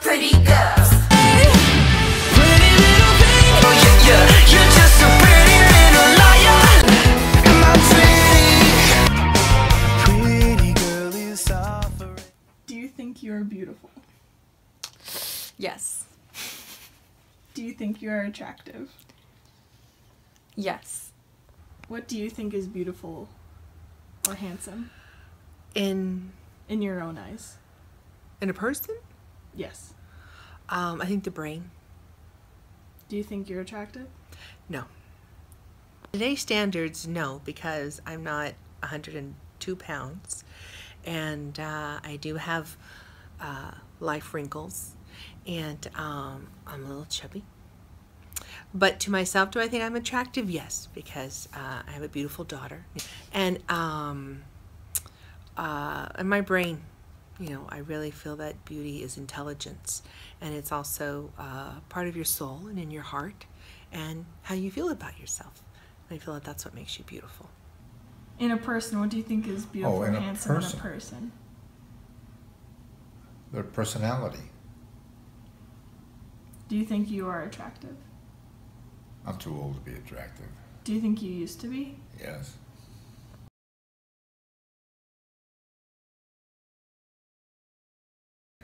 pretty girls. Pretty little thing. Oh yeah, yeah. You're just a pretty little liar. Am I pretty? Pretty girl is suffering. Do you think you are beautiful? Yes. Do you think you are attractive? Yes. What do you think is beautiful or handsome In in your own eyes? in a person, Yes. um, I think the brain. Do you think you're attractive? No. Today's standards, no, because I'm not 102 pounds, and uh, I do have uh, life wrinkles, and um, I'm a little chubby. But to myself, do I think I'm attractive? Yes, because uh, I have a beautiful daughter, and um, uh, and my brain. You know, I really feel that beauty is intelligence, and it's also uh, part of your soul and in your heart, and how you feel about yourself. And I feel that that's what makes you beautiful. In a person, what do you think is beautiful Oh, or in a handsome person. in a person? Their personality. Do you think you are attractive? I'm too old to be attractive. Do you think you used to be? Yes.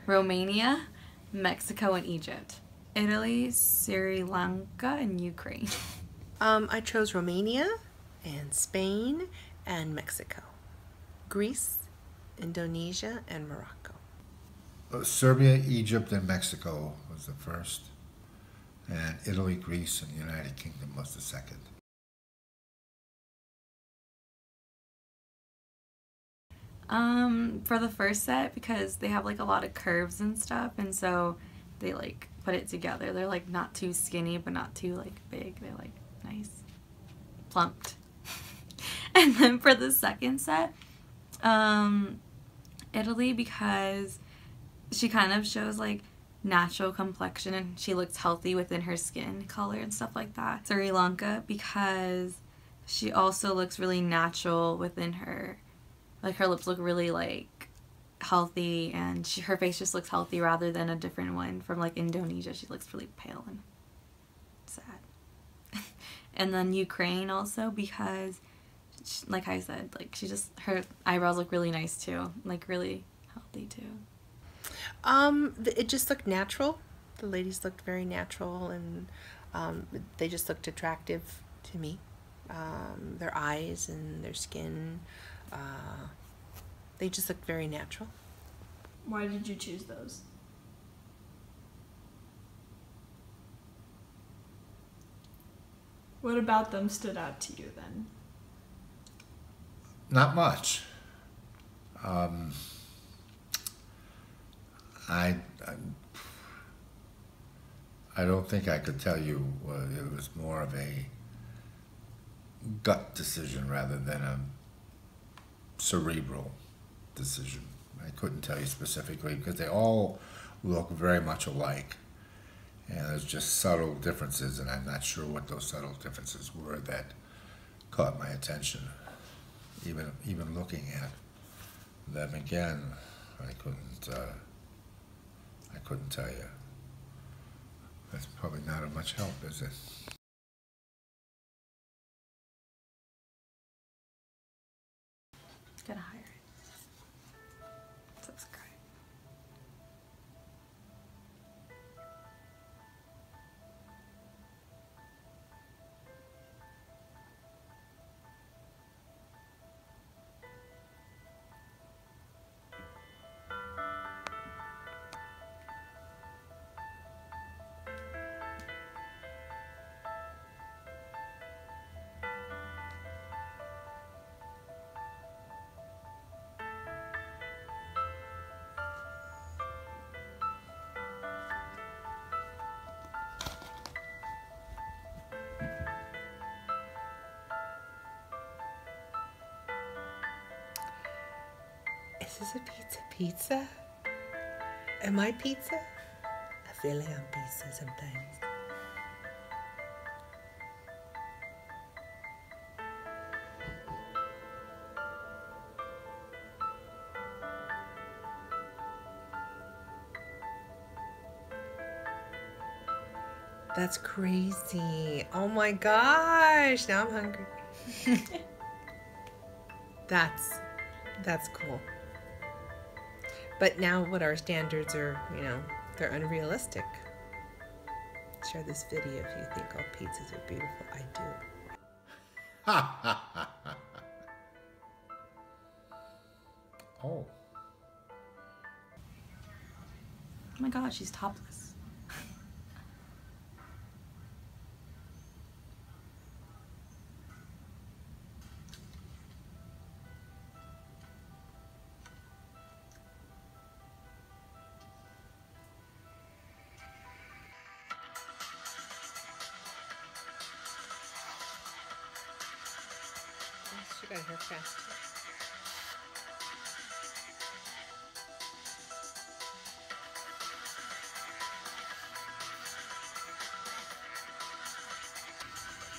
Romania, Mexico, and Egypt. Italy, Sri Lanka, and Ukraine. Um, I chose Romania and Spain and Mexico, Greece, Indonesia, and Morocco. Uh, Serbia, Egypt, and Mexico was the first, and Italy, Greece, and the United Kingdom was the second. Um, for the first set because they have like a lot of curves and stuff, and so they like put it together. They're like not too skinny, but not too like big. They're like nice, plumped. and then for the second set, um, Italy because she kind of shows like natural complexion and she looks healthy within her skin color and stuff like that. Sri Lanka because she also looks really natural within her like her lips look really like healthy and she, her face just looks healthy rather than a different one from like Indonesia. She looks really pale and sad. and then Ukraine also because she, like I said, like she just her eyebrows look really nice too, like really healthy too. Um, it just looked natural. The ladies looked very natural, and um, they just looked attractive to me. Um, their eyes and their skin, uh, they just looked very natural. Why did you choose those? What about them stood out to you then? Not much. Um, I, I, I don't think I could tell you. Uh, it was more of a gut decision rather than a cerebral decision. I couldn't tell you specifically because they all look very much alike. And there's just subtle differences, and I'm not sure what those subtle differences were that caught my attention. Even even looking at them again, I couldn't uh, I couldn't tell you. That's probably not of much help, is it? Is a pizza pizza? Am I pizza? I feel like I'm pizza sometimes. That's crazy. Oh my gosh. Now I'm hungry. that's that's cool. But now what our standards are, you know, they're unrealistic. Share this video if you think all pizzas are beautiful. I do. Oh, Oh my god, she's topless.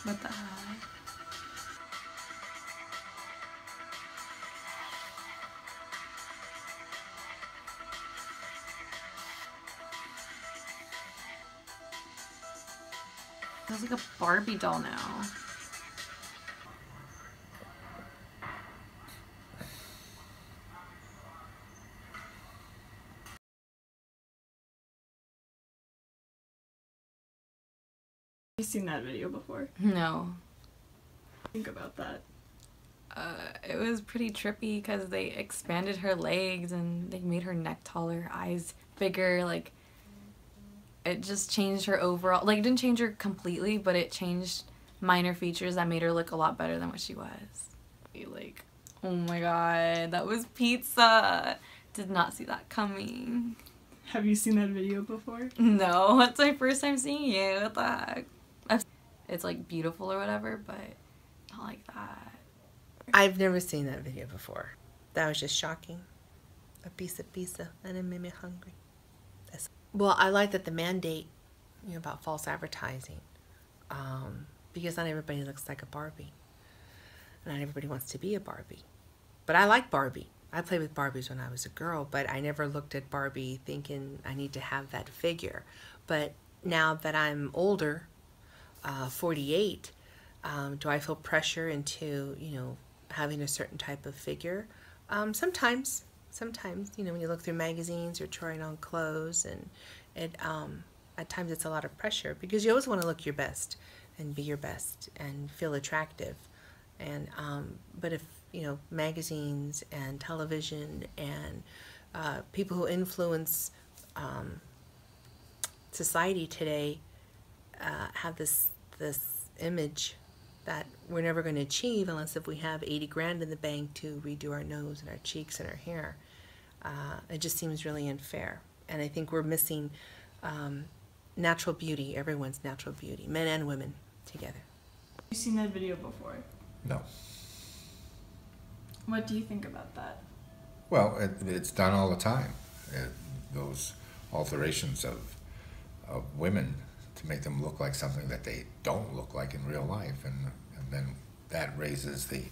What the hell? Feels like a Barbie doll now. Seen that video before? No. Think about that. Uh, it was pretty trippy because they expanded her legs and they made her neck taller, eyes bigger. Like, it just changed her overall. Like, it didn't change her completely, but it changed minor features that made her look a lot better than what she was. Like, oh my god, that was pizza. Did not see that coming. Have you seen that video before? No, it's my first time seeing it. What the heck? It's like beautiful or whatever, but not like that. I've never seen that video before. That was just shocking. A piece of pizza and it made me hungry. That's- well, I like that the mandate, you know, about false advertising, um, because not everybody looks like a Barbie. Not everybody wants to be a Barbie. But I like Barbie. I played with Barbies when I was a girl, but I never looked at Barbie thinking I need to have that figure. But now that I'm older, uh, 48, um, do I feel pressure into, you know, having a certain type of figure? Um, sometimes, sometimes, you know, when you look through magazines or trying on clothes, and it, um, at times it's a lot of pressure because you always want to look your best and be your best and feel attractive. And, um, but if, you know, magazines and television and uh, people who influence um, society today uh, have this this image that we're never going to achieve unless if we have 80 grand in the bank to redo our nose and our cheeks and our hair. Uh, it just seems really unfair. And I think we're missing um, natural beauty, everyone's natural beauty, men and women together. Have you seen that video before? no. What do you think about that? Well, it, it's done all the time. It, those alterations of of women to make them look like something that they don't look like in real life, and and then that raises the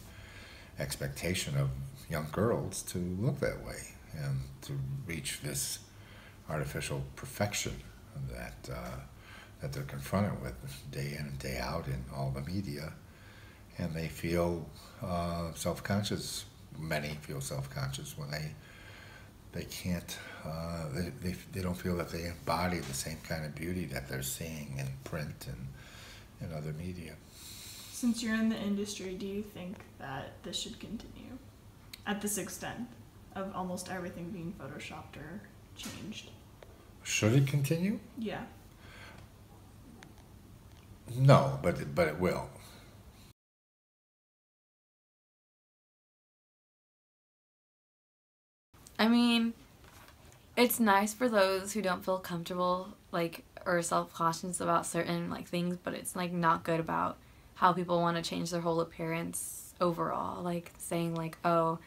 expectation of young girls to look that way and to reach this artificial perfection that uh, that they're confronted with day in and day out in all the media, and they feel uh, self-conscious. Many feel self-conscious when they they can't uh, they, they, they don't feel that they embody the same kind of beauty that they're seeing in print and in other media. Since you're in the industry, do you think that this should continue at this extent of almost everything being photoshopped or changed? Should it continue? Yeah. No, but but it will. I mean, it's nice for those who don't feel comfortable, like, or self conscious about certain like things, but it's like not good about how people want to change their whole appearance overall. Like saying like, oh,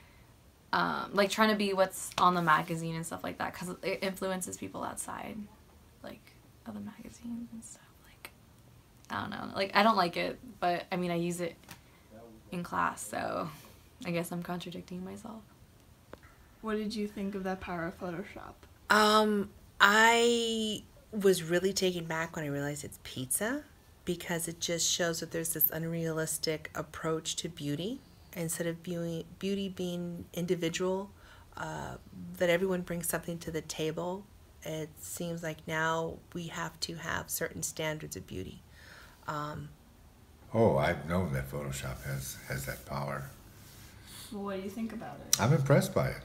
um, like trying to be what's on the magazine and stuff like that, because it influences people outside, like other magazines and stuff. Like, I don't know. Like, I don't like it, but I mean, I use it in class, so I guess I'm contradicting myself. What did you think of that power of Photoshop? Um, I was really taken back when I realized it's pizza because it just shows that there's this unrealistic approach to beauty instead of beauty, beauty being individual, uh, that everyone brings something to the table. It seems like now we have to have certain standards of beauty. Um, Oh, I've known that Photoshop has, has that power. Well, what do you think about it? I'm impressed by it.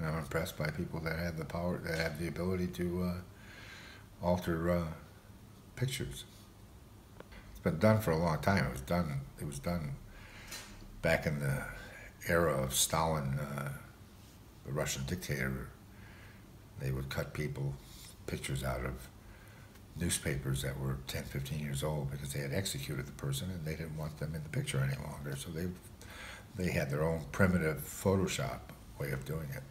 I'm impressed by people that have the power, that have the ability to uh, alter uh, pictures. It's been done for a long time. It was done. It was done back in the era of Stalin, uh, the Russian dictator. They would cut people pictures out of newspapers that were 10, 15 years old because they had executed the person and they didn't want them in the picture any longer. So they they had their own primitive Photoshop way of doing it.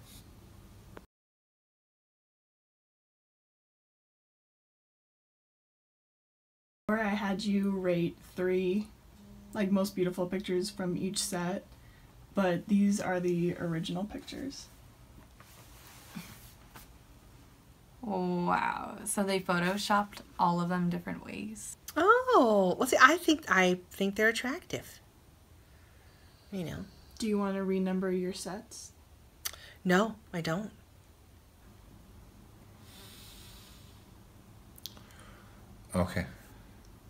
Or I had you rate three, like most beautiful pictures from each set, but these are the original pictures. Wow. So they photoshopped all of them different ways. oh, well, see, I think I think they're attractive. You know, Do you want to renumber your sets? no, I don't. Okay.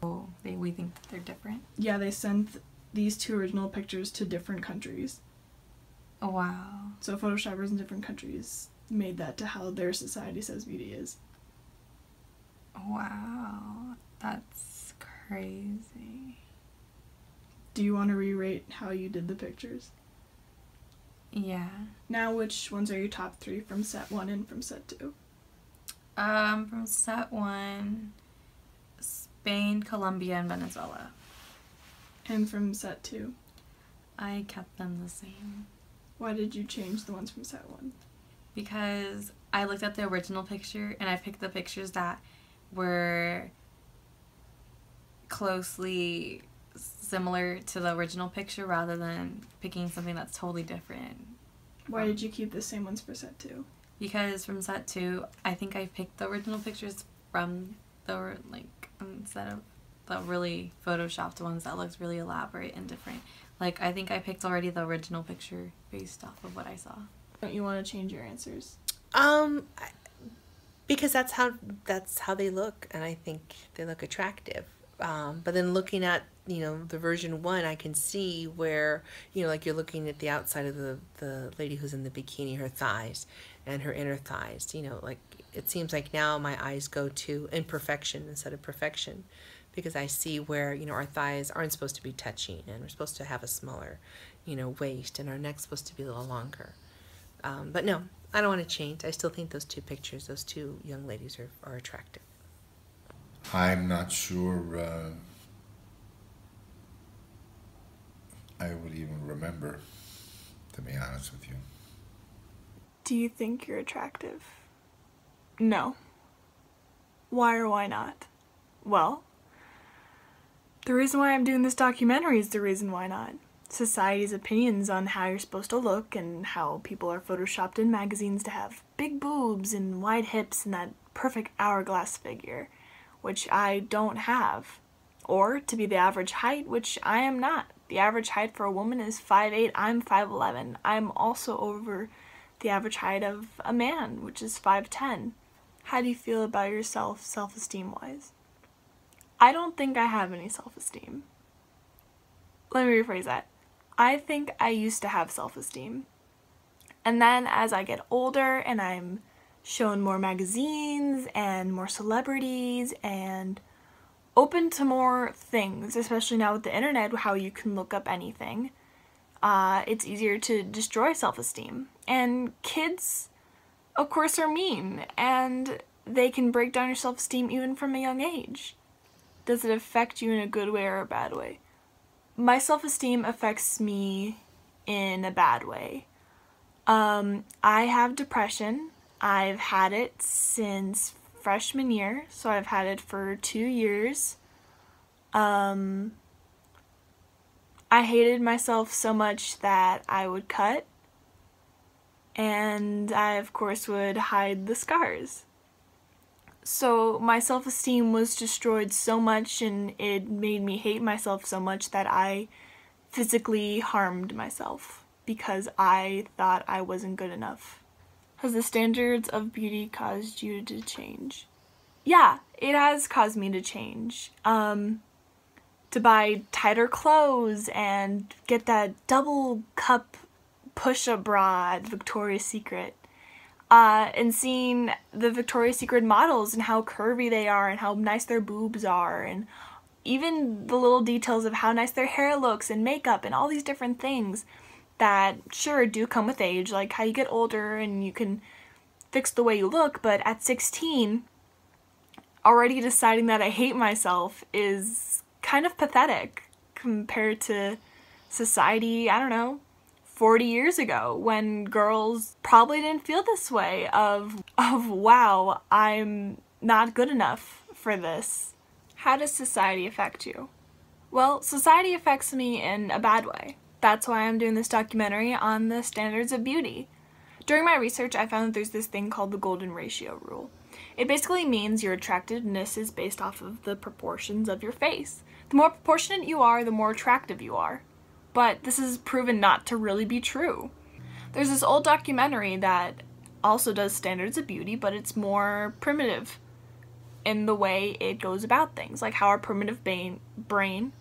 Oh, they, we think they're different. Yeah, they sent these two original pictures to different countries. Oh, wow. So photoshoppers in different countries made that to how their society says beauty is. Wow. That's crazy. Do you want to re-rate how you did the pictures? Yeah. Now, which ones are your top three from set one and from set two? Um, from set one, Spain, Colombia, and Venezuela. And from set two? I kept them the same Why did you change the ones from set one? because I looked at the original picture and I picked the pictures that were closely similar to the original picture rather than picking something that's totally different. Why did you keep the same ones for set two? Because from set two, I think I picked the original pictures from the like instead of the really photoshopped ones that looked really elaborate and different. Like I think I picked already the original picture based off of what I saw. Don't you want to change your answers? Um, because that's how that's how they look, and I think they look attractive. Um, but then looking at you know the version one, I can see where you know like you're looking at the outside of the the lady who's in the bikini, her thighs, and her inner thighs. You know, like it seems like now my eyes go to imperfection instead of perfection, because I see where you know our thighs aren't supposed to be touching, and we're supposed to have a smaller, you know, waist, and our neck's supposed to be a little longer. Um, but no, I don't want to change. I still think those two pictures, those two young ladies, are, are attractive. I'm not sure uh, I would even remember, to be honest with you. Do you think you're attractive? No. Why or why not? Well, the reason why I'm doing this documentary is the reason why not. Society's opinions on how you're supposed to look and how people are photoshopped in magazines to have big boobs and wide hips and that perfect hourglass figure, which I don't have. Or to be the average height, which I am not. The average height for a woman is 5'8, I'm 5'11. I'm also over the average height of a man, which is 5'10. How do you feel about yourself, self esteem wise? I don't think I have any self esteem. Let me rephrase that. I think I used to have self esteem. And then as I get older and I'm shown more magazines and more celebrities and open to more things, especially now with the internet, how you can look up anything uh, it's easier to destroy self esteem. And kids, of course, are mean, and they can break down your self esteem even from a young age. Does it affect you in a good way or a bad way? My self esteem affects me in a bad way. Um, I have depression. I've had it since freshman year, so I've had it for two years. Um, I hated myself so much that I would cut. And I, of course, would hide the scars. So my self esteem was destroyed so much and it made me hate myself so much that I physically harmed myself because I thought I wasn't good enough. Has the standards of beauty caused you to change? Yeah, it has caused me to change. Um, to buy tighter clothes and get that double cup push up bra at Victoria's Secret. Uh, and seeing the Victoria's Secret models and how curvy they are and how nice their boobs are and even the little details of how nice their hair looks and makeup and all these different things that sure do come with age like how you get older and you can fix the way you look but at 16 already deciding that I hate myself is kind of pathetic compared to society, I don't know, 40 years ago when girls probably didn't feel this way of of wow, I'm not good enough for this. How does society affect you? Well, society affects me in a bad way. That's why I'm doing this documentary on the standards of beauty. During my research, I found that there's this thing called the golden ratio rule. It basically means your attractiveness is based off of the proportions of your face. The more proportionate you are, the more attractive you are. But this is proven not to really be true. There's this old documentary that also does standards of beauty, but it's more primitive in the way it goes about things, like how our primitive brain,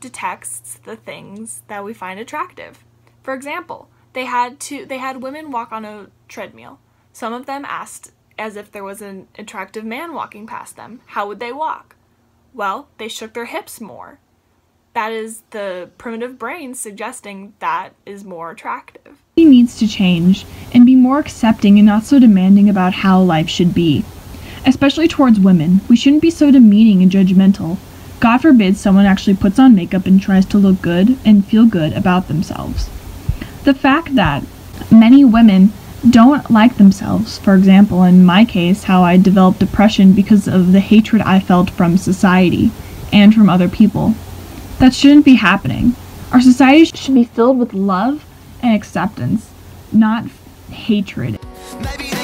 detects the things that we find attractive. For example, they had to they had women walk on a treadmill. Some of them asked as if there was an attractive man walking past them. How would they walk? Well, they shook their hips more. That is the primitive brain suggesting that is more attractive. He needs to change and be more accepting and not so demanding about how life should be. Especially towards women, we shouldn't be so demeaning and judgmental. God forbid someone actually puts on makeup and tries to look good and feel good about themselves. The fact that many women don't like themselves, for example, in my case, how I developed depression because of the hatred I felt from society and from other people. That shouldn't be happening. Our society should be filled with love and acceptance, not hatred. Maybe